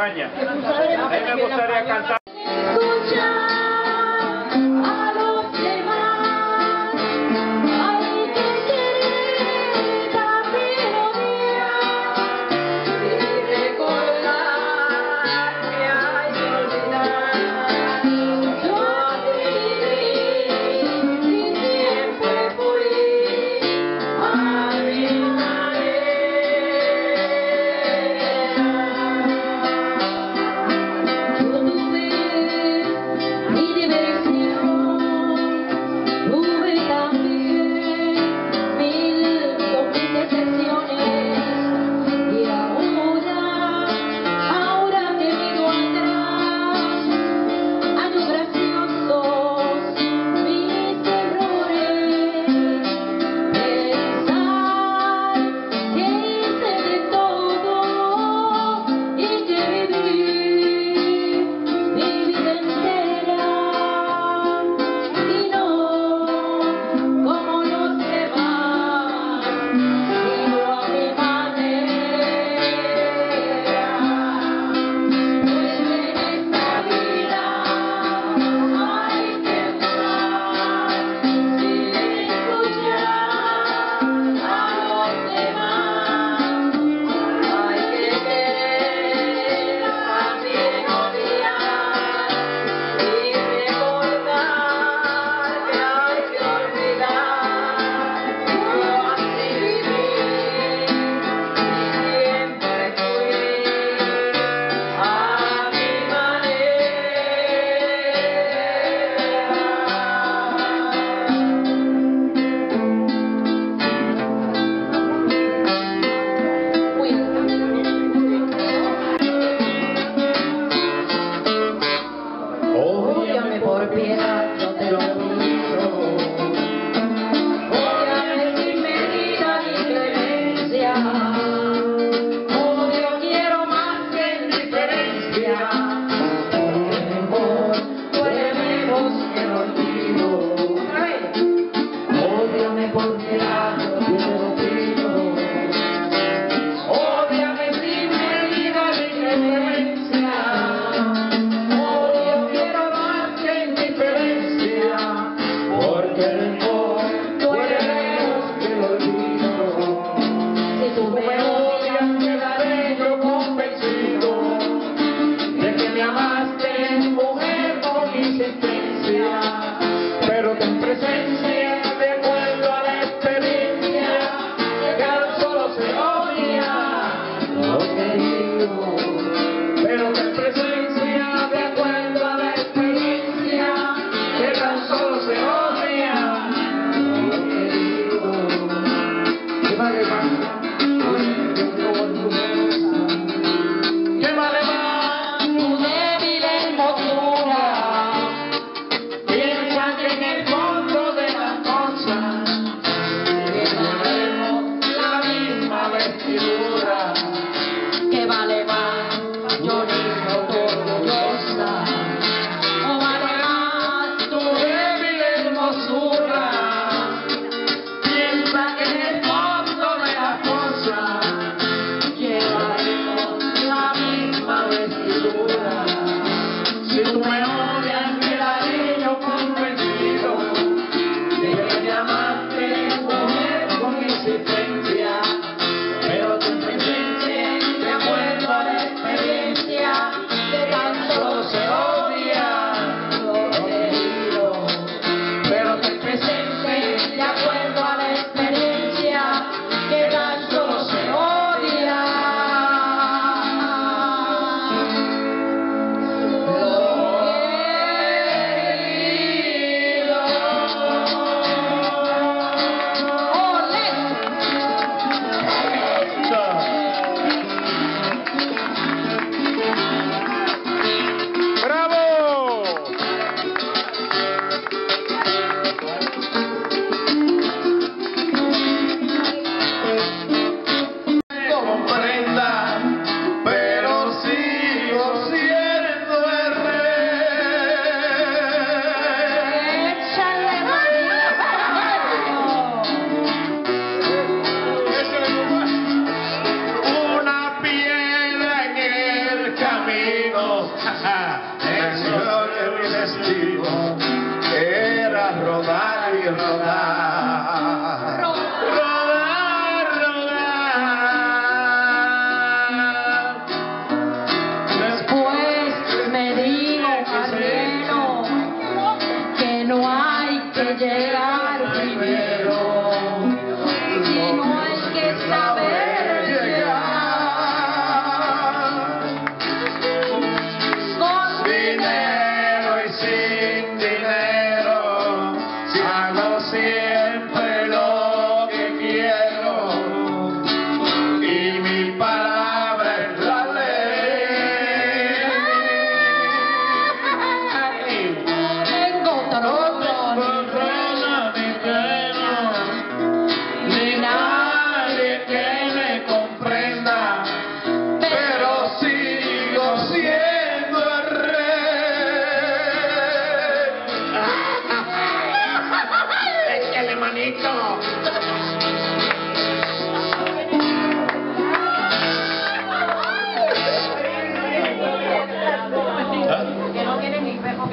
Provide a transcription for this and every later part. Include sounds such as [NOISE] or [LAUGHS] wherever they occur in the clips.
A mí me gustaría cantar.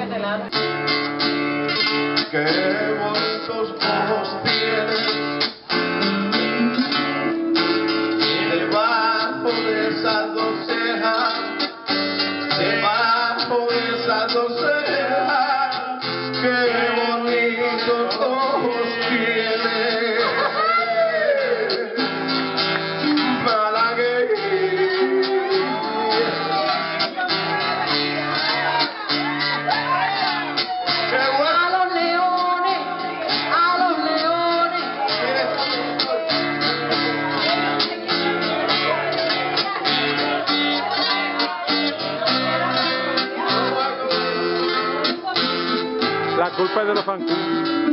de Col pezzo da fanculo.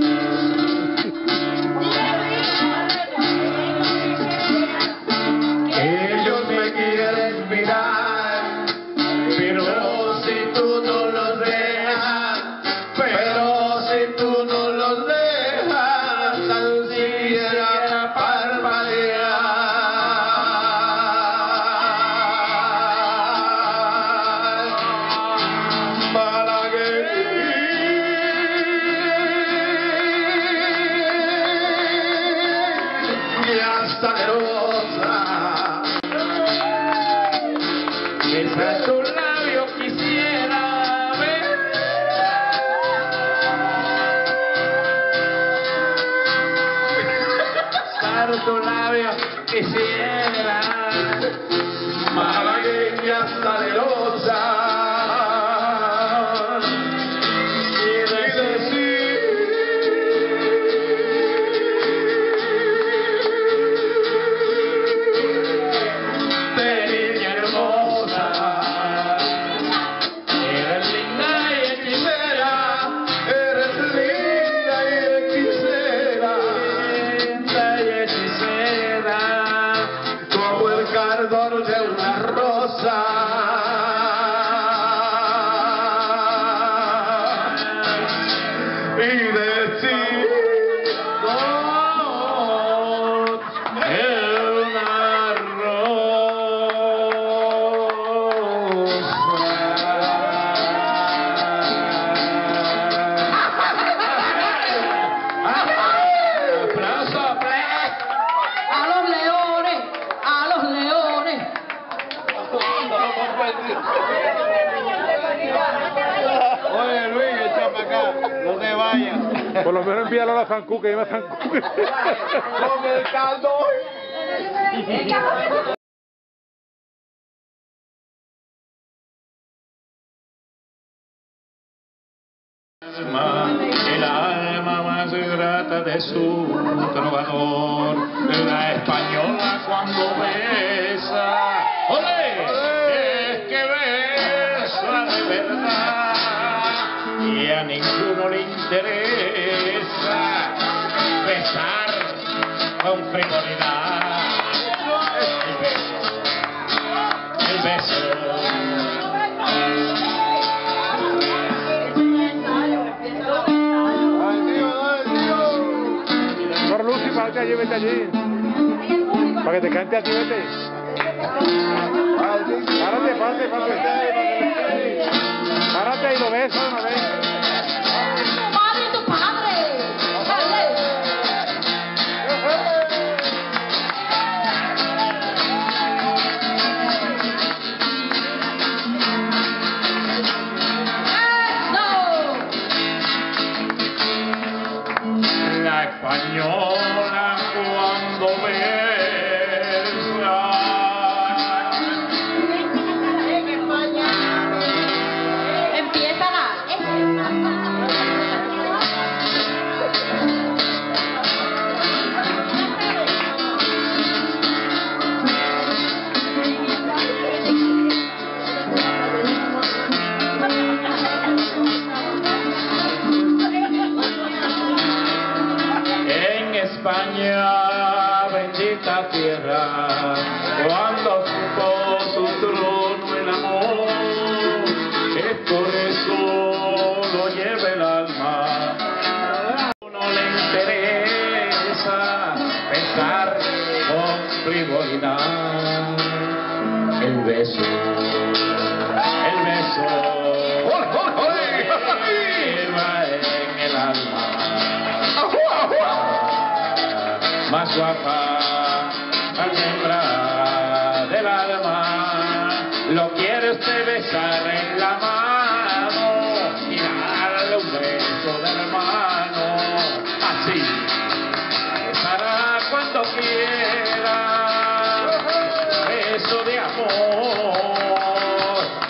be there, see. más Hankook. Con el caldo. El alma más grata de su trovador, la española cuando besa. ¡Ole! Es que besa de verdad y a ninguno le interesa besar con frivolidad el beso, el beso. Por Lucy, para allí. Para que te cante a ti, vete. Párate, párate, párate. Párate y lo besas. Cuando supo su trono el amor, es por eso lo lleva el alma. No le interesa pensar con frivolidad. El beso, el beso, lleva en el alma. Más guapa, almendra del alma. Lo quiere usted besar en la mano y darle un beso de hermano. Así, besará cuando quiera. Beso de amor,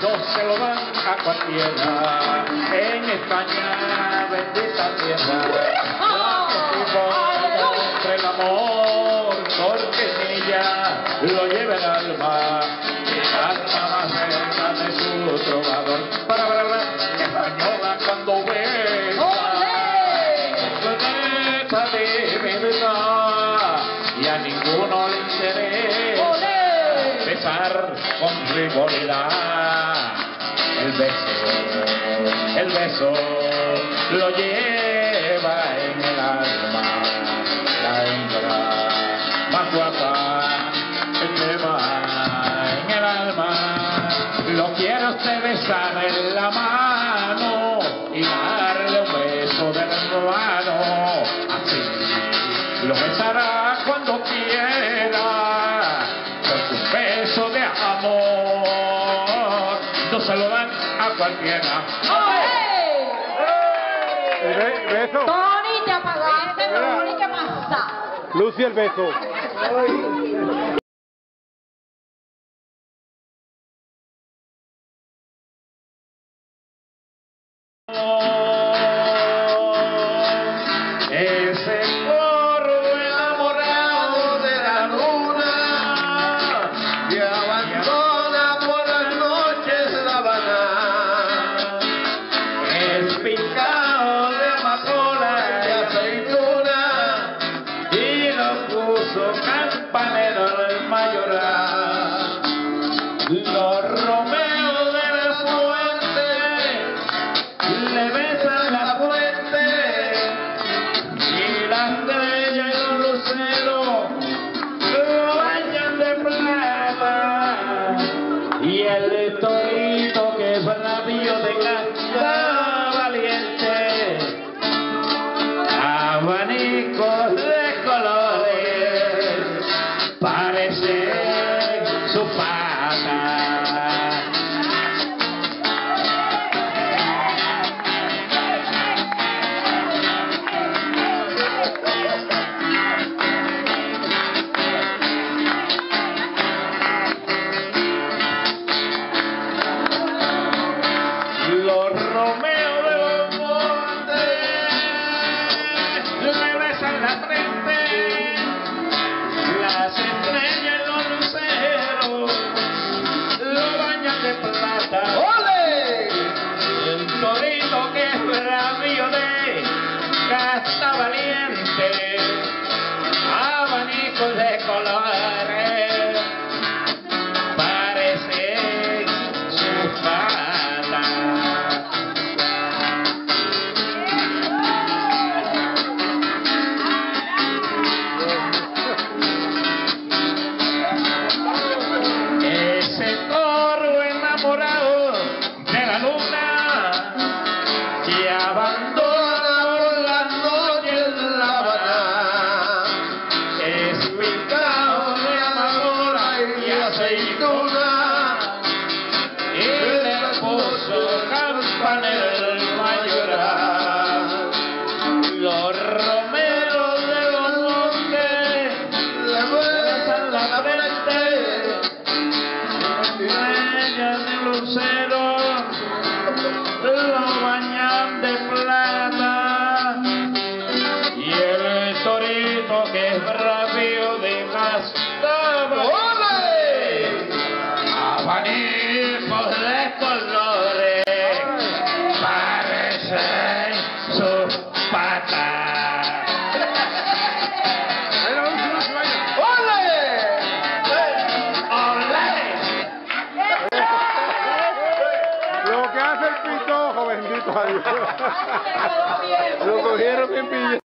no se lo dan a cualquiera. En España, bendita tierra. Entre el amor, porque ella lo lleva el alma, el alma más cerca de su trovador. Para, para, para, española cuando besa, besa de verdad, y a ninguno le interesa besar con frivolidad. El beso, el beso lo lleva guapa el lleva en el alma. Lo quiere usted besar en la mano y darle un beso de hermano. Así lo besará cuando quiera con su beso de amor. No se lo dan a cualquiera. El be- beso. Tony, te apagaste, Tony, ¿qué pasa? Lucy, el beso. Oi. Torito que navío de casta valiente [LAUGHS] Lo cogieron en pilla.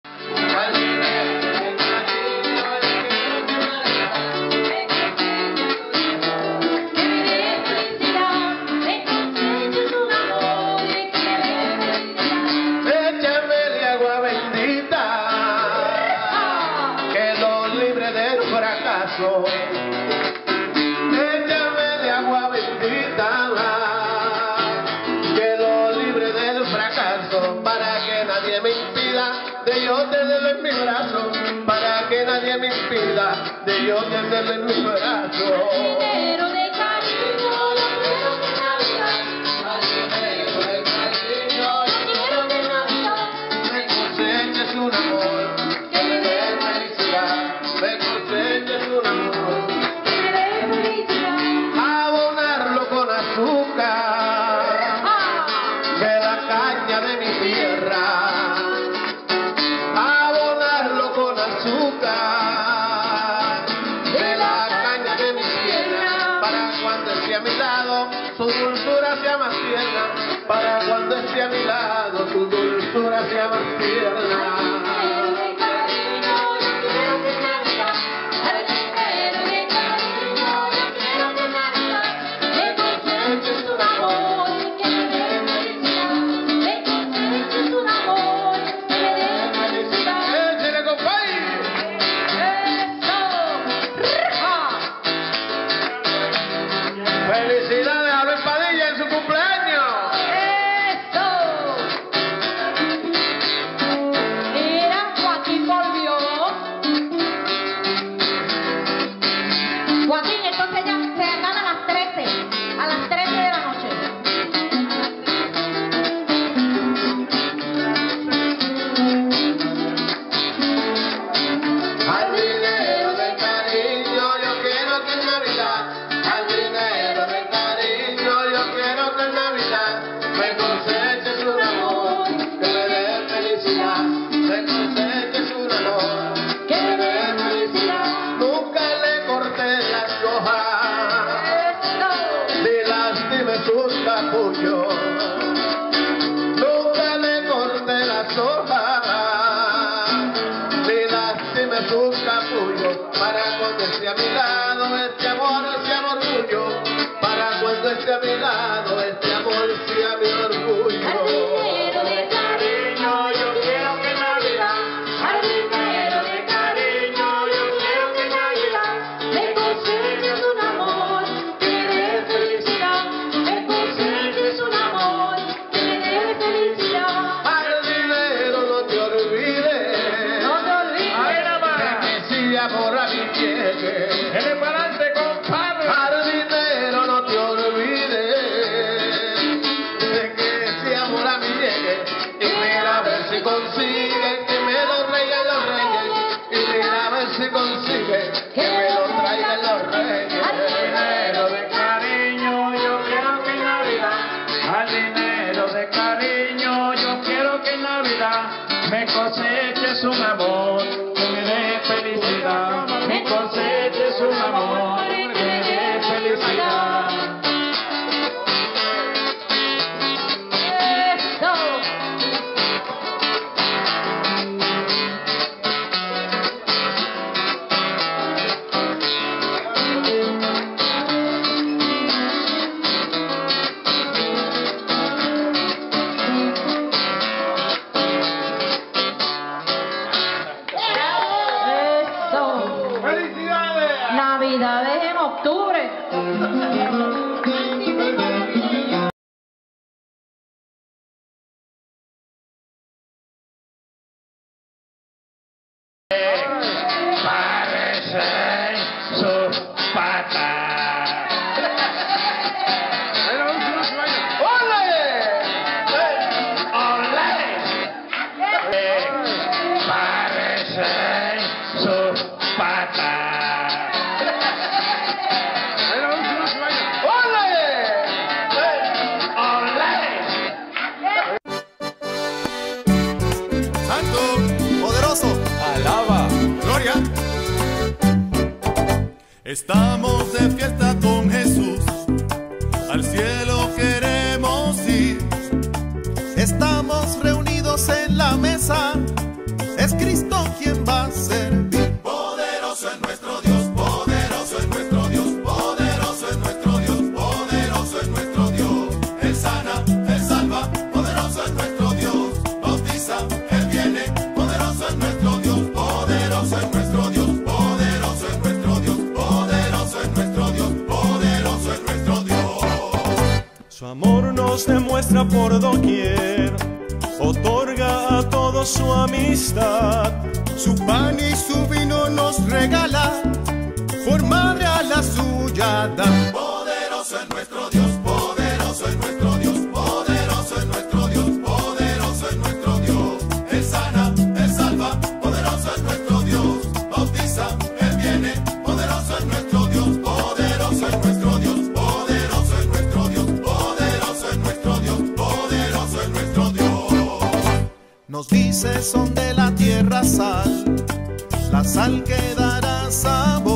Estamos de fiesta con Jesús, al cielo queremos ir. Estamos reunidos en la mesa, es Cristo quien va a ser. Dios demuestra por doquier, otorga a todos su amistad. Su pan y su vino nos regala, por madre a la suya da. son de la tierra sal, la sal que dará sabor.